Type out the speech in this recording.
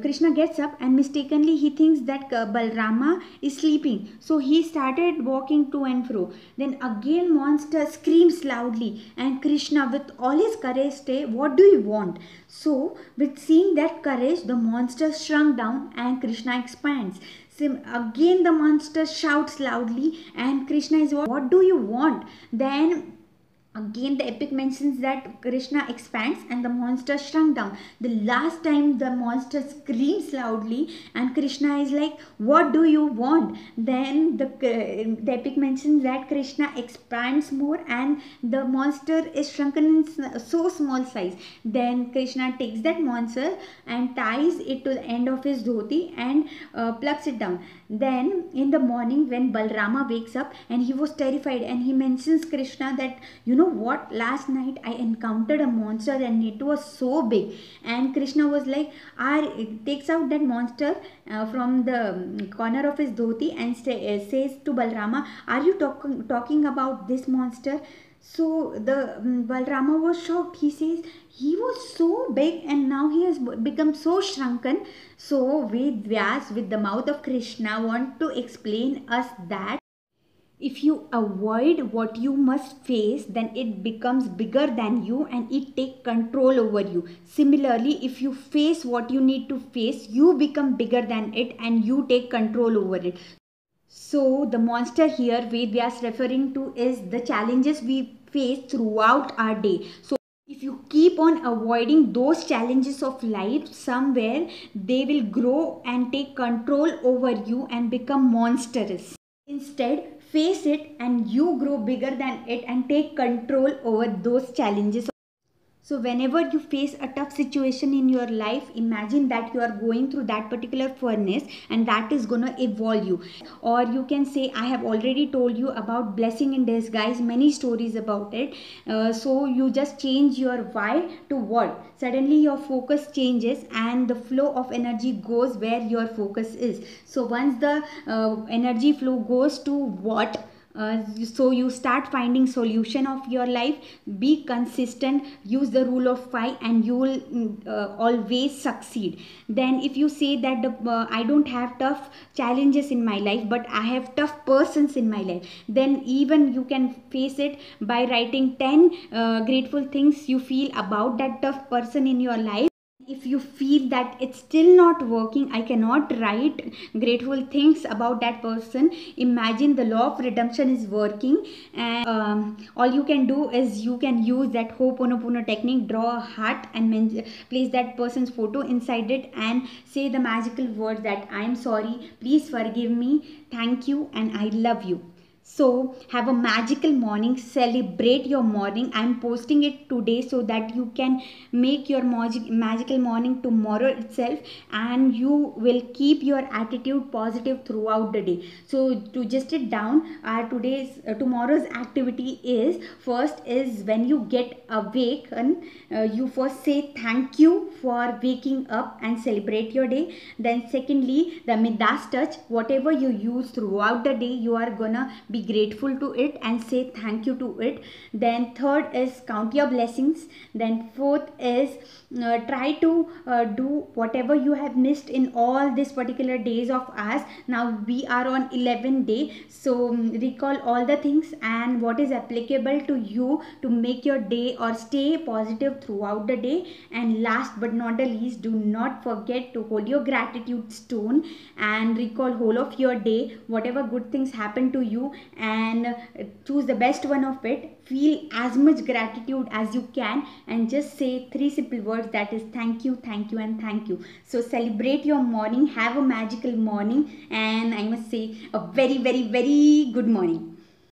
Krishna gets up and mistakenly he thinks that uh, Balrama is sleeping. So he started walking to and fro. Then again monster screams loudly and Krishna with all his courage say, what do you want? So with seeing that courage the monster shrunk down and Krishna expands. Again the monster shouts loudly and Krishna is what do you want? Then Again, the epic mentions that Krishna expands and the monster shrunk down. The last time the monster screams loudly and Krishna is like, What do you want? Then the, the epic mentions that Krishna expands more and the monster is shrunken in so small size. Then Krishna takes that monster and ties it to the end of his dhoti and uh, plucks it down. Then in the morning, when Balrama wakes up and he was terrified and he mentions Krishna that, you know, what? Last night i encountered a monster and it was so big. And krishna was like i takes out that monster uh, from the corner of his dhoti and say, uh, says to balrama are you talking talking about this monster? So the um, balrama was shocked. He says he was so big and now he has become so shrunken. So ved vyas with the mouth of krishna want to explain us that if you avoid what you must face then it becomes bigger than you and it take control over you. Similarly if you face what you need to face you become bigger than it and you take control over it. So the monster here Vedvyas referring to is the challenges we face throughout our day. So if you keep on avoiding those challenges of life somewhere they will grow and take control over you and become monstrous. Instead face it and you grow bigger than it and take control over those challenges so whenever you face a tough situation in your life, imagine that you are going through that particular furnace and that is going to evolve you. Or you can say, I have already told you about blessing in disguise, many stories about it. Uh, so you just change your why to what. Suddenly your focus changes and the flow of energy goes where your focus is. So once the uh, energy flow goes to what, uh, so you start finding solution of your life. Be consistent. Use the rule of five and you will mm, uh, always succeed. Then if you say that uh, i don't have tough challenges in my life but i have tough persons in my life then even you can face it by writing 10 uh, grateful things you feel about that tough person in your life if you feel that it's still not working i cannot write grateful things about that person. Imagine the law of redemption is working and um, all you can do is you can use that ho'oponopono technique draw a heart and place that person's photo inside it and say the magical words that i am sorry please forgive me thank you and i love you so have a magical morning. Celebrate your morning. I'm posting it today so that you can make your magic, magical morning tomorrow itself and you will keep your attitude positive throughout the day. So to just it down, our today's uh, tomorrow's activity is first is when you get awaken, uh, you first say thank you for waking up and celebrate your day. Then secondly, the Midas touch, whatever you use throughout the day, you are gonna be be grateful to it and say thank you to it. Then third is count your blessings. Then fourth is uh, try to uh, do whatever you have missed in all these particular days of us now we are on 11 day. So um, recall all the things and what is applicable to you to make your day or stay positive throughout the day. And last but not the least do not forget to hold your gratitude stone and recall whole of your day. Whatever good things happen to you and choose the best one of it. Feel as much gratitude as you can and just say three simple words that is thank you thank you and thank you. So celebrate your morning. Have a magical morning. And i must say a very very very good morning